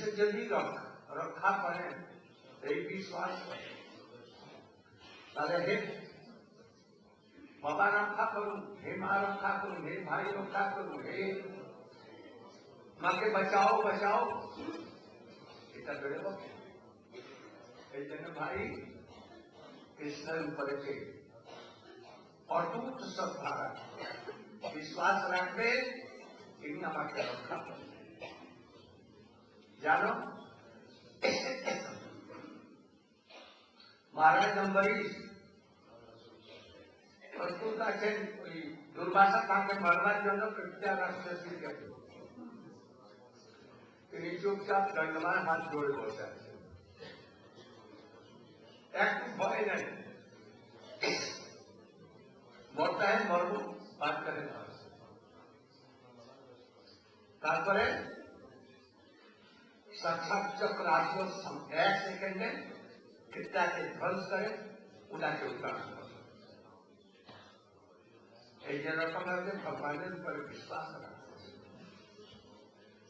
जिससे जल्दी रख, रखा पड़े यही तो विश्वास अरे हे, बाबा रखा करू, हे माँ रखा करू, हे भाई रखा करू, हे। माँ के बचाओ बचाओ। इतना बड़े वक्त जन भाई, कृष्ण पर के अटूट सब भारत विश्वास रखते इन्हें हमारे रखा करू করবে জানো মহারাজ অম্বরীশ প্রস্তুত আছেন ওই দুর্বাসা তাকে মারবার জন্য প্রত্যা রাক্ষসী গেছে তিনি চুপচাপ দণ্ডমান হাত জোড়ে বসে আছেন একটু ভয় নেই মরতে হয় মরবো বাদ করে তারপরে सड़सठ चक्राधियों सत्रह सेकंड में कृष्णा के ध्वंस करें उड़ा के उतार जनपद भगवान पर विश्वास रखते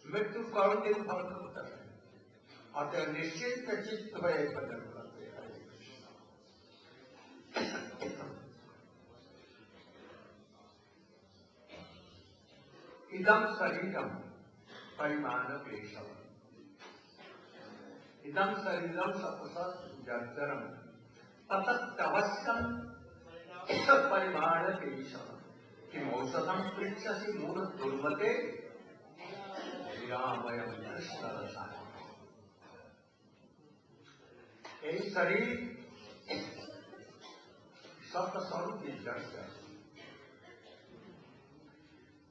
मृत्यु कौन दिन भर है और तो निश्चित चित्त हुए बदल करते इदम शरीरम परिमाण पेशा इदम सरिदम सपसत जगतरम। ततस्तवस्यम पृच्छसि मूल दुर्मते शरीर सप्त स्वरूप की जड़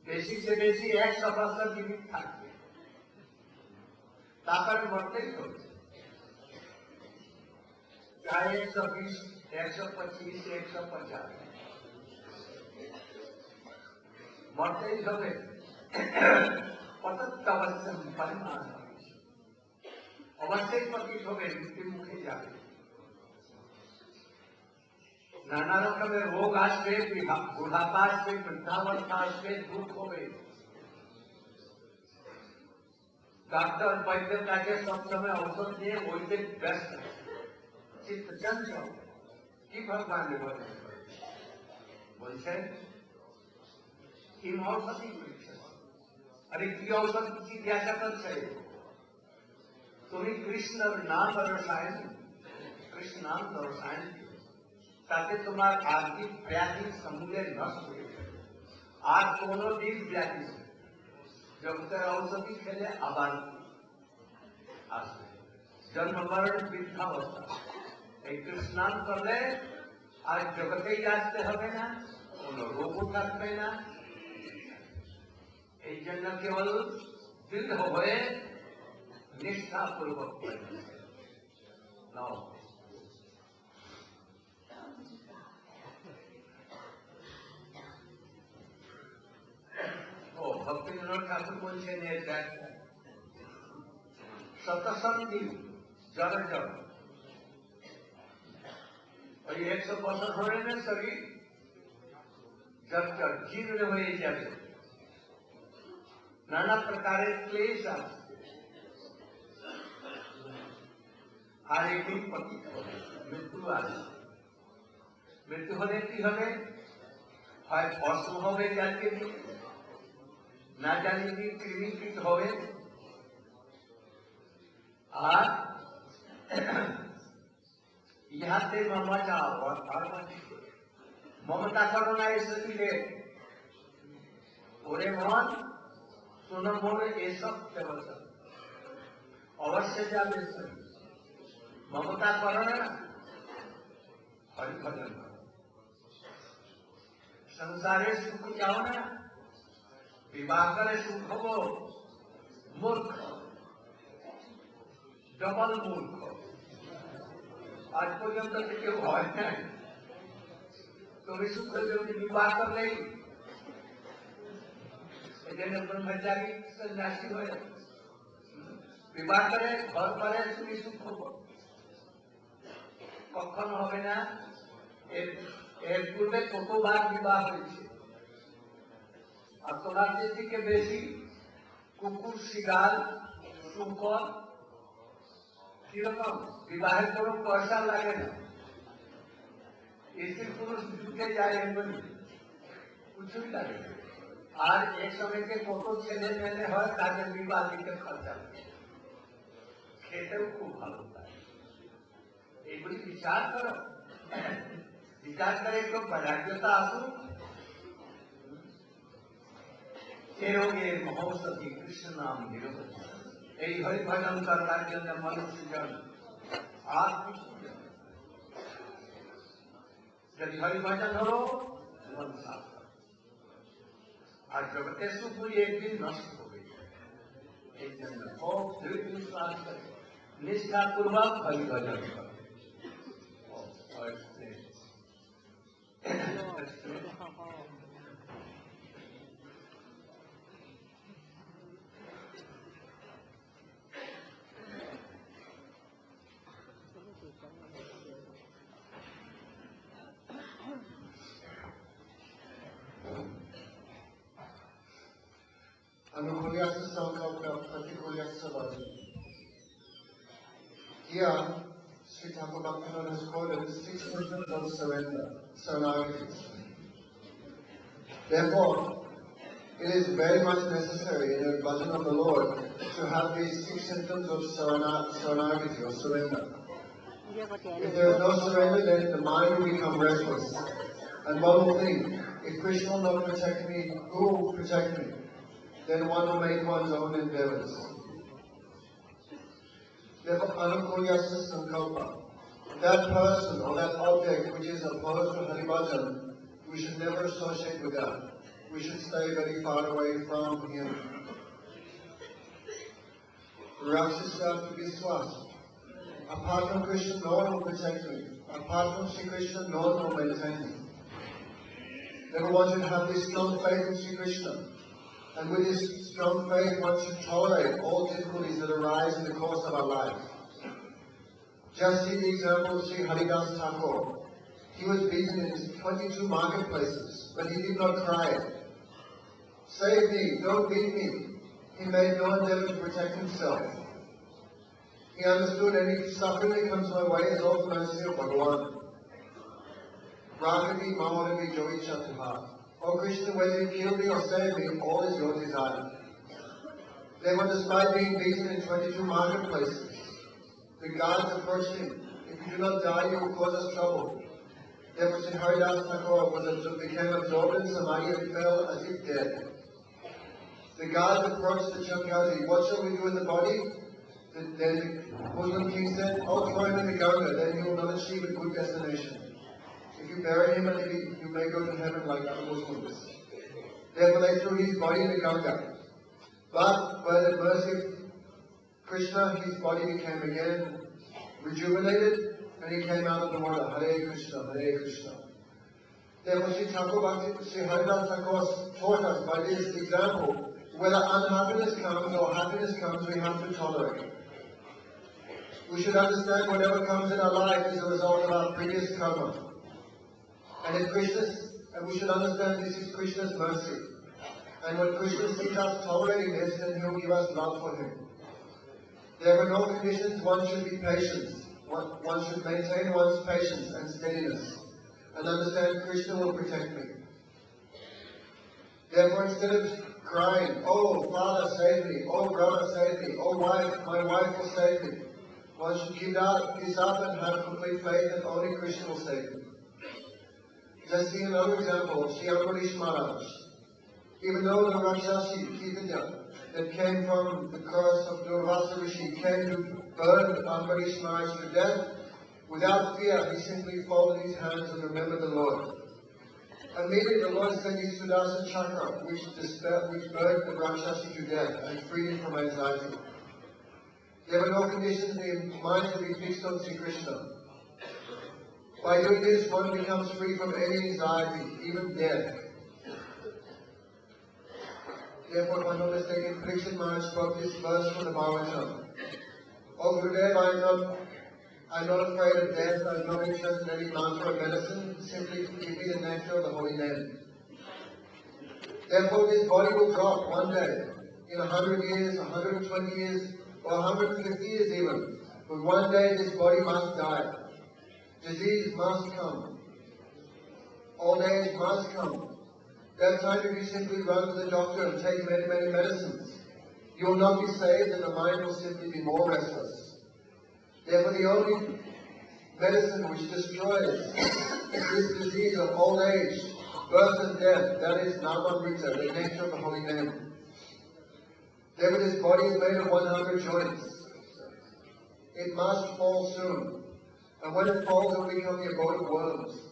बेसी से बेसी एक सफलता जीवित था। ताकत बढ़ते ही होती चाहे एक सौ बीस एक सौ पच्चीस एक सौ पचास मरते ही सब पतत अवश्यम परमात्मा अवश्य प्रतीत हो गए मृत्यु मुखे जाते नाना रकम रोगाश्रे वृद्धावस्था वृद्धावस्थाश्रे दुख हो गए डॉक्टर वैद्य का सब समय औषध दिए वैद्य व्यस्त है চঞ্চল কি ভগবান বলছেন কি ঔষধই বলছেন আরে কি ঔষধ জিজ্ঞাসা করছে তুমি কৃষ্ণর নাম রসায়ন কৃষ্ণ নাম রসায়ন তাতে তোমার আর্থিক ব্যাধি সমূলে নষ্ট হয়ে যাবে আর কোনো দিন ব্যাধি জগতের ঔষধি খেলে আবার আসবে জন্ম মরণ বৃদ্ধাবস্থা এই কৃষ্ণান করলে আর জগতেই আসতে হবে না কোনো রোগও থাকবে না এই জন্য কেবল দৃঢ় হয়ে নিষ্ঠাপূর্বক নাও ভক্তিবিনোদ ঠাকুর বলছেন এর ব্যাখ্যা সতসঙ্গী জল জল ওই একশো বছর হলে না শরীর জর্জর জীর্ণ হয়ে যাবে নানা প্রকারের ক্লেশ আছে আর একদিন পতিত হবে মৃত্যু আসবে মৃত্যু হলে কি হবে হয় পশু হবে যাকে দিয়ে না জানি কি কৃমিকৃত হবে আর यहाते ममता वधर्मति ममता करुणा इसलिए ओरे मन सुन मोर ये सब केवल सब। अवश्य जाने सभी ममता करुणा हरिभजन संसारे सुख जाओ ना। विवाह करे सुख हो, मूर्ख। डबल मूर्ख। হব মূর্খ ডবল মূর্খ আজ পর্যন্ত কেউ হয় নাই তুমি সুখ যদি বিবাহ করলেই এই জন্য ব্রহ্মচারী সন্ন্যাসী হয়ে বিবাহ করে ঘর করে তুমি সুখ হব কখনো হবে না এর এর পূর্বে কতবার বিবাহ হয়েছে আর তোমার থেকে বেশি কুকুর শিগাল সুফল विवाहित करो पैसा लगेगा ऐसे पुरुष जूते जाए कुछ भी लगेगा आज एक समय के फ़ोटो छेले मेले हो ताकि विवाह दिक्कत खर्चा खेते खूब फल होता है। एक बड़ी विचार करो। विचार करे तो बजाग्यता आसू। तेरोगे महोत्सवी कृष्ण नाम निरोध এই হরি ভজন করবার জন্য মনুষ্যজন আর কিছু না। যদি হরি ভজন হলো জীবন সার্থক আর জগতের সুপুরি একদিন নষ্ট হবে এই জন্য খুব দৃঢ় বিশ্বাস করে নিষ্ঠাপূর্বক হরি ভজন করো और Anukulyasa Sankalpa Pratikulyasa Vaji. Here, Sri Thakur Bhaktivinoda has quoted six symptoms of surrender, surrendities. Therefore, it is very much necessary in the bhajan of the Lord to have these six symptoms of serenity or surrender. If there is no surrender, then the mind will become restless. And one will think, if Krishna will not protect me, who will protect me? Then one will make one's own endeavors. Therefore, anukulyasa sankalpa. That person or that object which is opposed to Haribhajan, we should never associate with that. We should stay very far away from him. Rakshasa to Viswas. Apart from Krishna, no one will protect me. Apart from Sri Krishna, no one will maintain me. Therefore, one should have this strong faith in Sri Krishna. And with this strong faith, one should tolerate all difficulties that arise in the course of our life. Just see the example of Sri Haridas Thakur. He was beaten in his 22 marketplaces, but he did not cry. Save me, don't beat me. He made no endeavor to protect himself. He understood any suffering that comes my way is also mercy of Bhagavan. Ragavi Maharavi Chatuha. O Krishna, whether you kill me or save me, all is your desire. Therefore, despite being beaten in 22 marketplaces, the guards approached him. If you do not die, you will cause us trouble. Therefore, Sri Haridas Thakur was became absorbed in samadhi and fell as if dead. The guards approached the Chamkazi. What shall we do with the body? The, then the Muslim king said, Oh, throw him in the Ganga, then he will not achieve a good destination. If you bury him, and you, you may go to heaven like other Muslims. Therefore, they threw his body in the Ganga. But by the mercy of Krishna, his body became again rejuvenated, and he came out of the water. Hare Krishna, Hare Krishna. Therefore, Sri Thakur Sri Haridas taught us by this example, whether unhappiness comes or happiness comes, we have to tolerate. We should understand whatever comes in our life is a result of our previous karma. And if Krishna's, and we should understand this is Krishna's mercy. And when Krishna sees us tolerating this, then he'll give us love for him. There are no conditions, one should be patient. One, one should maintain one's patience and steadiness. And understand Krishna will protect me. Therefore, instead of crying, Oh, Father, save me. Oh, brother, save me. Oh, wife, my wife will save me. One should give that, this up and have complete faith that only Krishna will save me. Just see another example of Ambarish Maharaj. Even though the Rakshasi, Kivanya, that came from the curse of Durvasa Rishi came to burn Ambarish Maharaj to death, without fear he simply folded his hands and remembered the Lord. Immediately the Lord sent his Sudarshan Chakra, which, dispelled, which burned the Rakshasi to death and freed him from anxiety. There were no conditions in mind to be fixed on Sri Krishna. By doing this, one becomes free from any anxiety, even death. Therefore, if I'm not mistaken, Krishna Maharaj this verse from the Bhagavatam. Oh Gurudev, I'm not, I'm not afraid of death, I'm not interested in any mantra or medicine, simply give me the nectar of the holy name. Therefore, this body will drop one day. In a hundred years, a hundred and twenty years, or 150 years even. But one day this body must die. Disease must come. Old age must come. That time if you simply run to the doctor and take many, many medicines, you will not be saved and the mind will simply be more restless. Therefore the only medicine which destroys this disease of old age, birth and death, that is Namamrita, the nature of the holy name. Therefore this body is made of 100 joints. It must fall soon. And when it falls, it will become the abode of worms.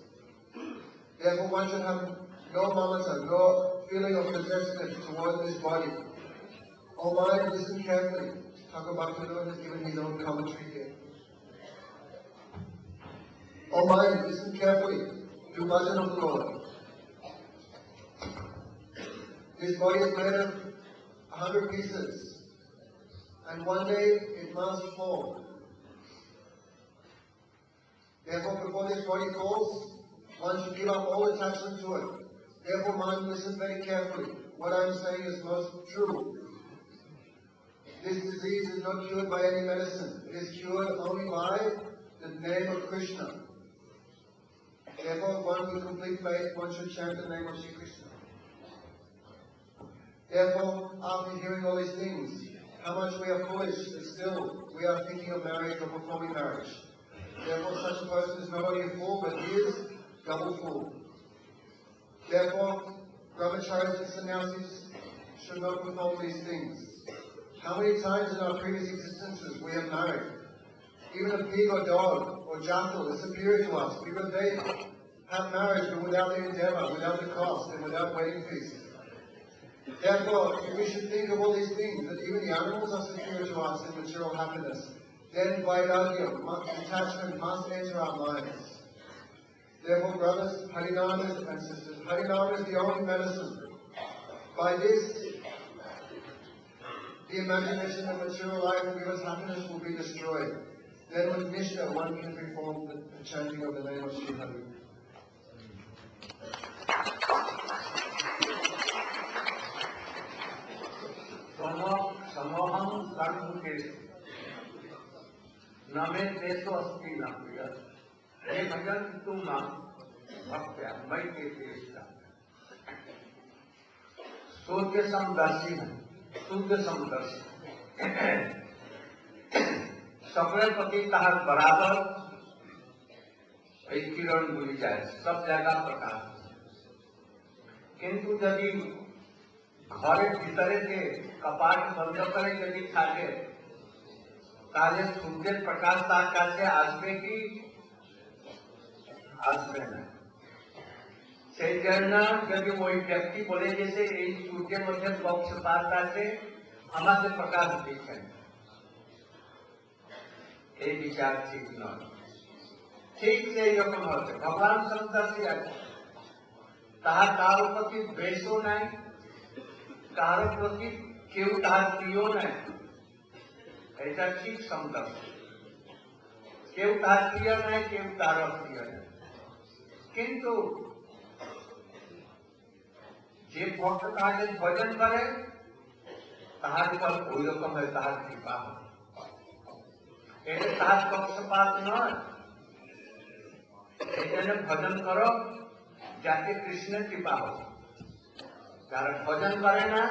Therefore one should have no mamata, no feeling of possessiveness towards this body. Oh mind, listen carefully. Thakur has given his own commentary here. Oh mind, listen carefully. Do bhajan of Lord. This body is made of a hundred pieces. And one day it must fall. Therefore, before this body falls, one should give up all attachment to it. Therefore, mind, listen very carefully. What I am saying is most true. This disease is not cured by any medicine. It is cured only by the name of Krishna. Therefore, one with complete faith, one should chant the name of Sri Krishna. Therefore, after hearing all these things, how much we are foolish, but still we are thinking of marriage or performing marriage. Therefore, such a person is not only a fool, but he is double fool. Therefore, brahmacharis and sannyasis should not perform these things. How many times in our previous existences we have married? Even a pig or dog or jackal is superior to us because they have marriage but without the endeavor, without the cost, and without wedding feast. Therefore, we should think of all these things, that even the animals are superior to us in material happiness, then vairagya, detachment must enter our minds. Therefore, brothers, Harinamas and sisters, Harinama is the only medicine. By this, the imagination of material life and us happiness will be destroyed. Then with Vishnu, one can perform the, the chanting of the name of Sri Hari. Samoham Samoham नवे तो अस्थि अस्सी नाम ये भजन, तुम नाम। भक्त मई के देशता सूर्य समदर्शी है। सूर्य समदर्शी सबरे पति तहत बराबर, एक किरण मिल जाए। सब जगह प्रकाश। किंतु यदि घर भीतरे के कपाट बंद करे, यदि खाके তাহলে সূর্যের প্রকাশ তার কাছে আসবে কি আসবে না সেই জন্য যদি ওই ব্যক্তি বলে যে এই সূর্যের মধ্যে পক্ষপাত আছে আমাদের প্রকাশ দিচ্ছেন এই বিচার ঠিক নয় ঠিক সেই রকম হবে ভগবান সন্ত্রাসী আছে তাহার কারোর প্রতি দ্বেষও নাই কারোর প্রতি কেউ তাহার প্রিয় নাই এটা ঠিক সন্ত্রাস কেউ তাহার প্রিয় নাই কেউ তার অপ্রিয় নাই কিন্তু যে ভক্ত তাহাকে ভজন করে তাহার উপর ওই রকম হয় তাহার কৃপা হয় এটা তাহার পক্ষপাত নয় এই জন্য ভজন করো যাতে কৃষ্ণের কৃপা হয় যারা ভজন করে না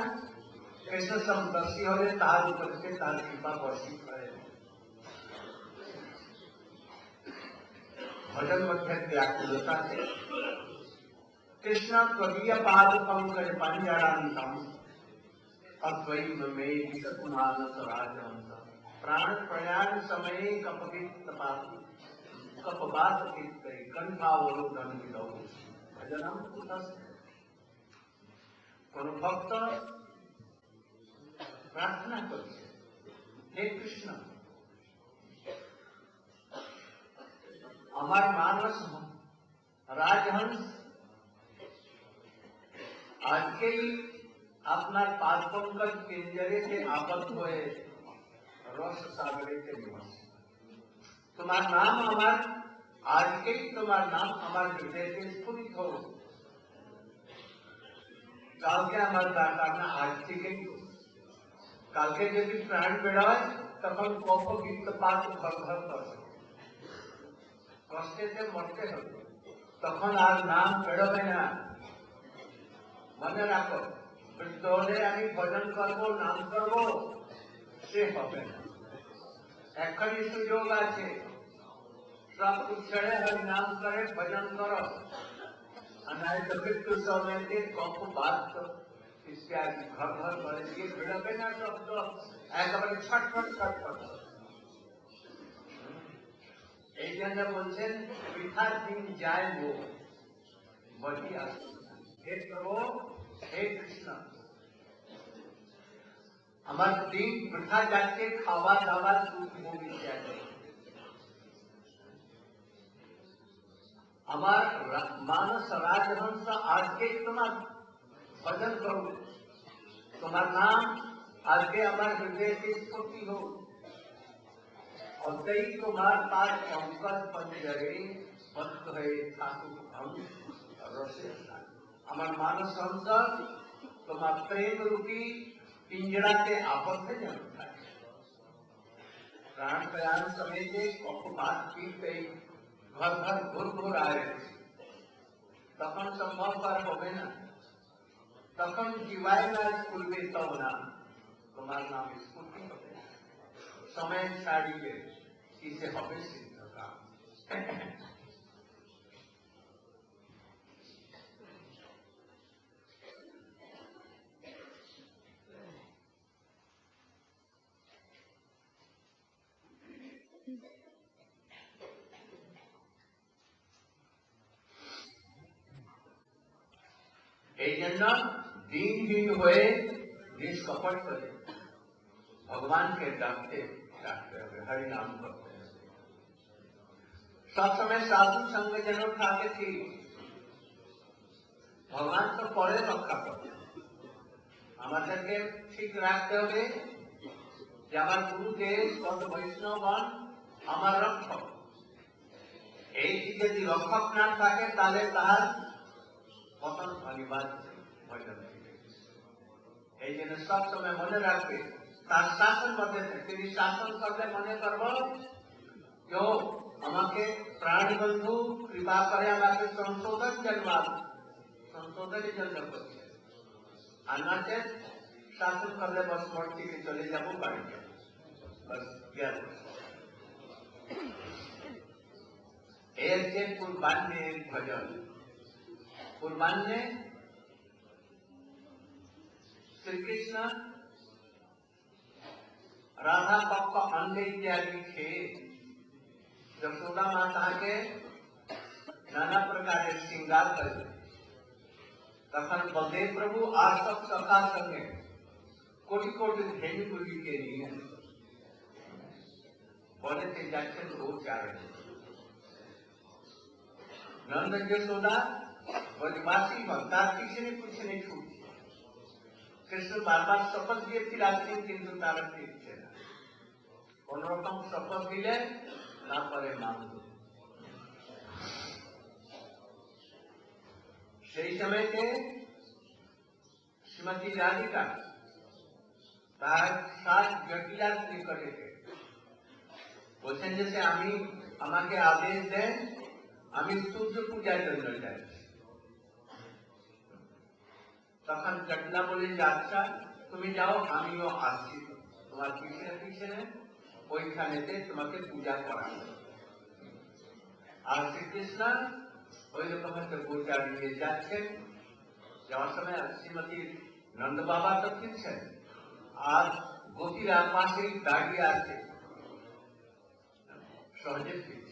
कैसे समदर्शी हो गए तार ऊपर के तार कृपा वर्षित करे। भजन मध्य व्याकुलता से कृष्ण त्वीय पाद पंकज पंजरांतम अद्वैम में सकुमान स्वराजंत तो प्राण प्रयाण समय कपगित तपाति। कपवास गीत करे कंठावलोकन विदौ भजनम कुतस्य भक्त प्रार्थना करी। हे कृष्ण, अमर मानस राजहंस। आज આજથી આપના પાદ પંકજ पिंजरे से आबद्ध हुए रस सागरे के निवास। तुम्हारा नाम अमर, आज के ही तुम्हारा नाम अमर हृदय से स्फुरित हो। काल के अमर दाता आज के ही কালকে যদি প্রাণ বেরোয় তখন কফ বৃত্তপাত ঘর ঘর করে কষ্টেতে মরতে হবে তখন আর নাম বেরোবে না মনে রাখো বৃদ্ধ হলে আমি ভজন করব নাম করব সে হবে না এখনই সুযোগ আছে সব ছেড়ে হরি নাম করে ভজন করো আর নাই তো মৃত্যু সময়তে কপ বাদ তো ইত্যাদি ঘর ঘর করে দিয়ে বেরোবে না শব্দ একেবারে ছটফট ছটফট এই জন্য বলছেন বৃথার দিন যায় ও বলি আসুন হে প্রভু হে কৃষ্ণ আমার দিন বৃথা যাচ্ছে খাওয়া দাওয়া দুধ ভোগ ইত্যাদি আমার রা- মানস রাজহংস আজকে তোমার भजन करो तुम्हारा नाम आज के अमर हृदय की स्तुति हो। और कई तुम्हारे पास चौकल पद गए भक्त है ठाकुर हम रस हमार मानव तुम्हारा प्रेम रूपी पिंजरा के आपस में जन्म प्राण प्रयाण समय के कौकुमात की गई घर घर घुर घुर आए। तपन संभव पर होवे ना। তখন জীবায় না স্ফুলবে তব নাম তোমার নাম স্ফূর্তি হবে না। সময় ছাড়িয়ে কিসে হবে সিদ্ধ কাম এই জন্য দিন হয়ে নিষ্কপট করে ভগবানকে ডাকতে ডাকতে হবে হরি নাম করতে হবে সবসময় সাধু সঙ্গে যেন থাকে ঠিক ভগবান তো পরে রক্ষা করবে আমাদেরকে ঠিক রাখতে হবে যে আমার গুরুদেব কত বৈষ্ণবগণ আমার রক্ষক এই যদি রক্ষক না থাকে তাহলে তার পতন অনিবার্য। એને સત્સમે મને રાખે তার শাসন করতেছেন তিনি শাসন করলে মনে করব কেউ আমাকে প্রাণ বন্ধু কৃপা করে আমাকে সংশোধন জন্মাল সংশোধনই জন্ম করছে আর নাচে শাসন করলে বস মঠ থেকে চলে যাবো বাড়িতে বস জ্ঞান এর যে কুরবানের ভজন কুরবানের श्री कृष्ण राधा पक्ष अंडे इत्यादि थे यशोदा माता के नाना प्रकार के श्रृंगार कर तखन बलदेव प्रभु आज तक सखा संगे कोटि कोटि धेनुगुली के लिए बोले थे जाचन रोज जा रहे नंद यशोदा ब्रजवासी भक्तार किसी ने कुछ नहीं छूट কৃষ্ণ বারবার শপথ দিয়েছিল আসছেন কিন্তু তারা ফিরছে না কোন রকম শপথ দিলে তারপরে মানব সেই সময়তে শ্রীমতী রাধিকা তার সাত জটিলার নিকটে বলছেন যে সে আমি আমাকে আদেশ দেন আমি সূর্য পূজার জন্য যাচ্ছি তখন জটলা বলে যে আচ্ছা তুমি যাও, আমিও আসছি। তোমার পিছনে পিছনে, ওইখানেতে তোমাকে পূজা করা আর শ্রীকৃষ্ণ ওই রকম একটা পূজা নিয়ে যাচ্ছেন। যাওয়ার সময় শ্রীমতী নন্দ বাবা তো ফিরছেন, আর গতিরা পাশেই দাঁড়িয়ে আছে। সহজে ফিরছে